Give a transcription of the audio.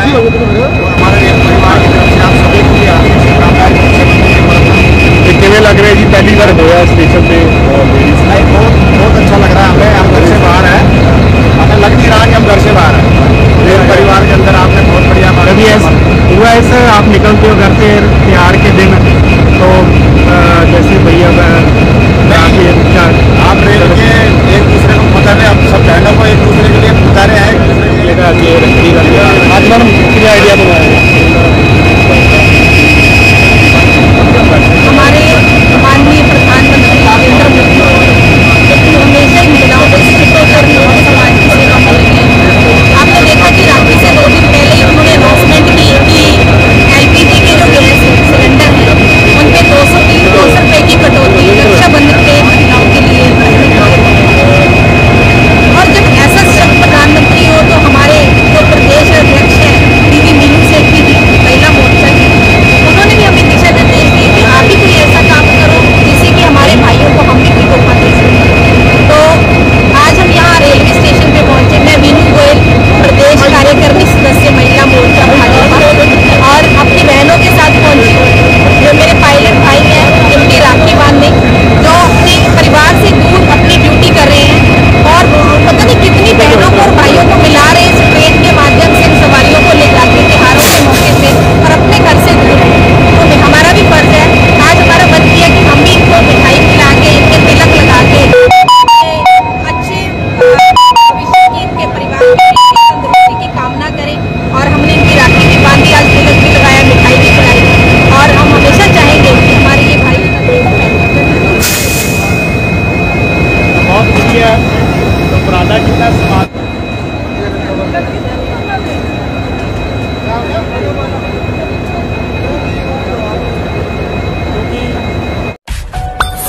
हमारे परिवार की के लिए तो लग रहे जी पहली बार होया स्टेशन पे? नहीं बहुत बहुत अच्छा लग रहा है हमें हम घर से बाहर है। हमें लग नहीं रहा कि हम घर से बाहर हैं। मेरे परिवार के अंदर आपने बहुत बढ़िया कभी हुआ ऐसे आप निकलते हो घर से त्योहार के दिन? तो जैसे भैया आपके